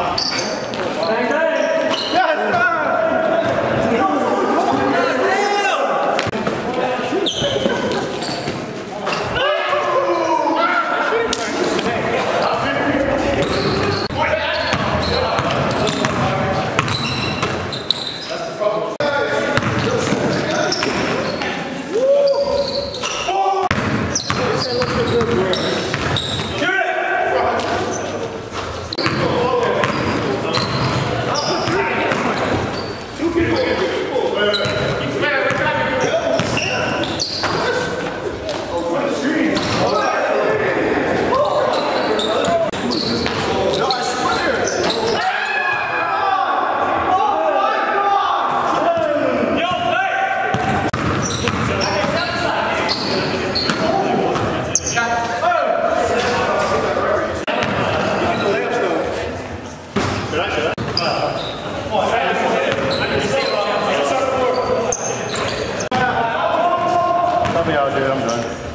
out. Love y'all, dude. I'm done.